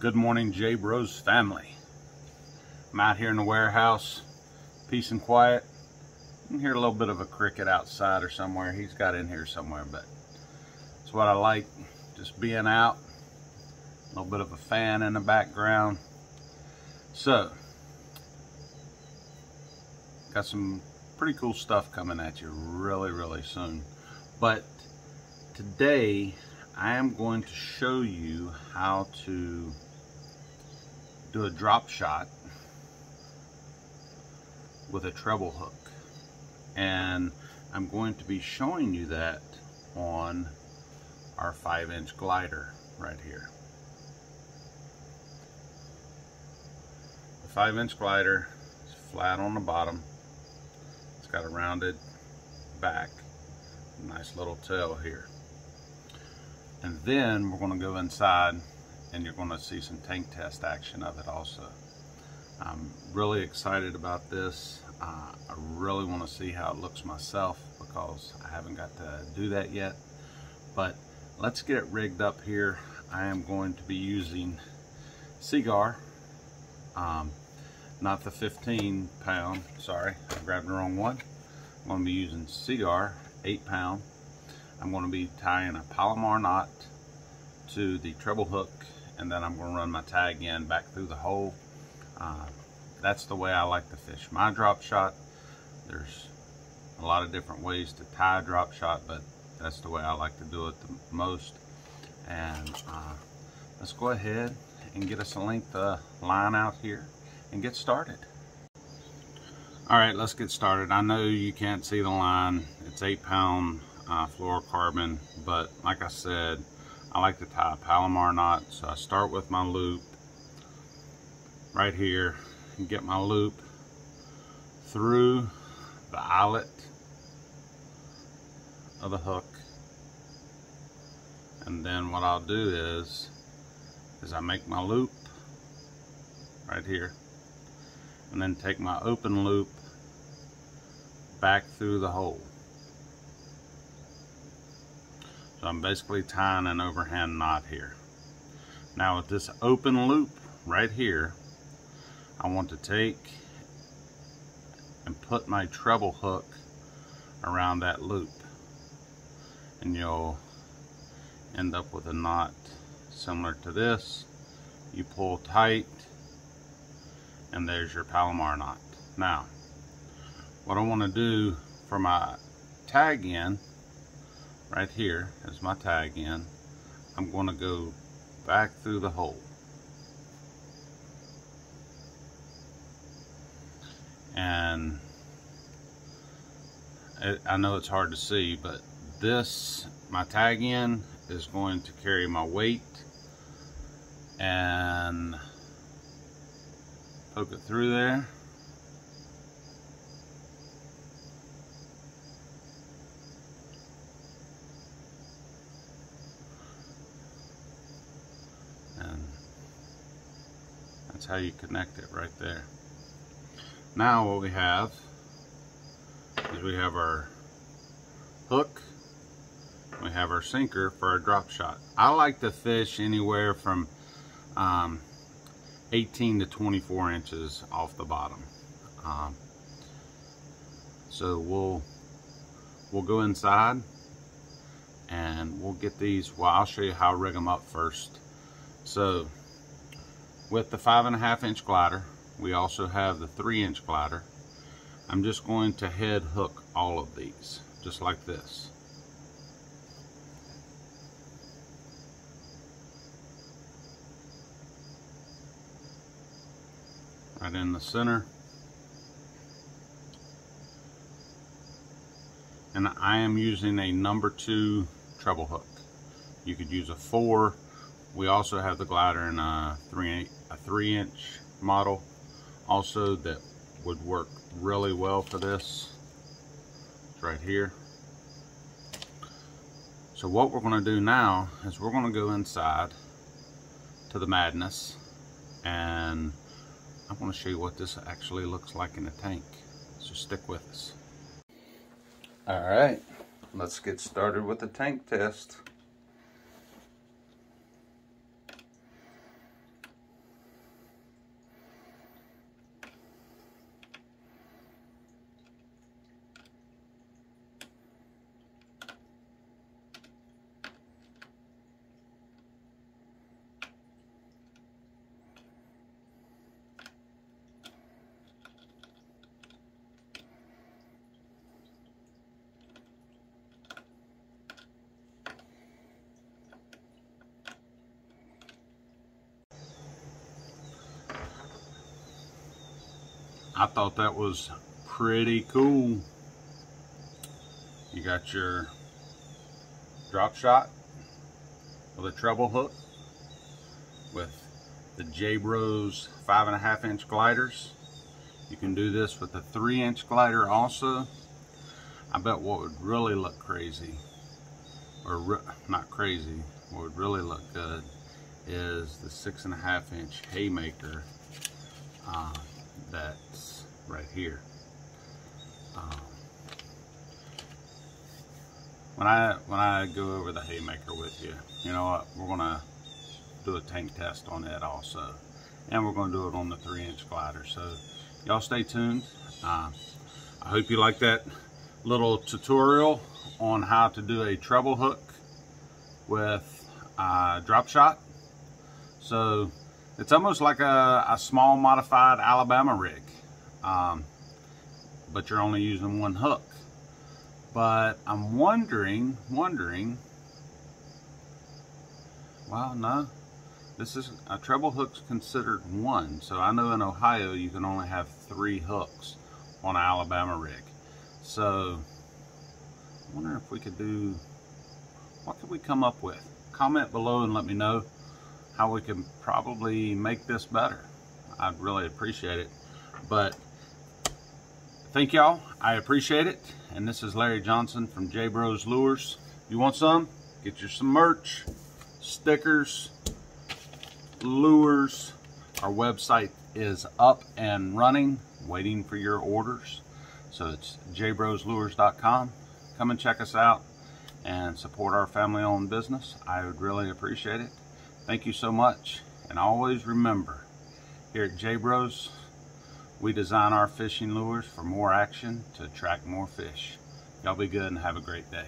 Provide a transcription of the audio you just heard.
Good morning, J Bros family. I'm out here in the warehouse, peace and quiet. You can hear a little bit of a cricket outside or somewhere. He's got in here somewhere, but it's what I like, just being out. A little bit of a fan in the background. So, got some pretty cool stuff coming at you really, really soon. But today, I am going to show you how to do a drop shot with a treble hook. And I'm going to be showing you that on our five inch glider right here. The five inch glider is flat on the bottom. It's got a rounded back, nice little tail here. And then we're gonna go inside and you're gonna see some tank test action of it also. I'm really excited about this. Uh, I really wanna see how it looks myself because I haven't got to do that yet. But let's get it rigged up here. I am going to be using Seaguar, um, not the 15 pound, sorry, I grabbed the wrong one. I'm gonna be using Seaguar, eight pound. I'm going to be tying a Palomar knot to the treble hook and then I'm going to run my tag in back through the hole. Uh, that's the way I like to fish my drop shot. There's a lot of different ways to tie a drop shot, but that's the way I like to do it the most. And uh, let's go ahead and get us a length uh, line out here and get started. All right, let's get started. I know you can't see the line. It's eight pound uh, fluorocarbon, but like I said, I like to tie a Palomar knot. So I start with my loop right here and get my loop through the eyelet of the hook. And then what I'll do is, is I make my loop right here and then take my open loop back through the hole. So I'm basically tying an overhand knot here. Now with this open loop right here, I want to take and put my treble hook around that loop. And you'll end up with a knot similar to this. You pull tight and there's your Palomar knot. Now, what I want to do for my tag in right here is my tag in. I'm going to go back through the hole. And it, I know it's hard to see, but this, my tag in, is going to carry my weight and poke it through there. That's how you connect it right there. Now what we have is we have our hook, we have our sinker for our drop shot. I like to fish anywhere from um, 18 to 24 inches off the bottom. Um, so we'll we'll go inside and we'll get these. Well, I'll show you how I rig them up first. So with the five and a half inch glider. We also have the three inch glider. I'm just going to head hook all of these, just like this. Right in the center. And I am using a number two treble hook. You could use a four we also have the glider in a three, a three inch model also that would work really well for this. It's right here. So what we're going to do now is we're going to go inside to the Madness and going to show you what this actually looks like in the tank. So stick with us. Alright, let's get started with the tank test. I thought that was pretty cool. You got your drop shot with a treble hook with the J-Bros five and a half inch gliders. You can do this with a three inch glider also. I bet what would really look crazy, or not crazy, what would really look good is the six and a half inch haymaker uh, that's right here. Um, when I when I go over the haymaker with you, you know what, we're gonna do a tank test on it also, and we're gonna do it on the three inch glider. So y'all stay tuned. Uh, I hope you like that little tutorial on how to do a treble hook with uh, drop shot. So it's almost like a, a small modified Alabama rig, um, but you're only using one hook. But I'm wondering, wondering, well, no, this is, a treble hook's considered one. So I know in Ohio you can only have three hooks on an Alabama rig. So, I wonder if we could do, what could we come up with? Comment below and let me know how we can probably make this better. I'd really appreciate it. But thank y'all. I appreciate it. And this is Larry Johnson from J Bros Lures. You want some? Get you some merch, stickers, lures. Our website is up and running, waiting for your orders. So it's jbroslures.com. Come and check us out and support our family-owned business. I would really appreciate it. Thank you so much. And always remember, here at J Bros, we design our fishing lures for more action to attract more fish. Y'all be good and have a great day.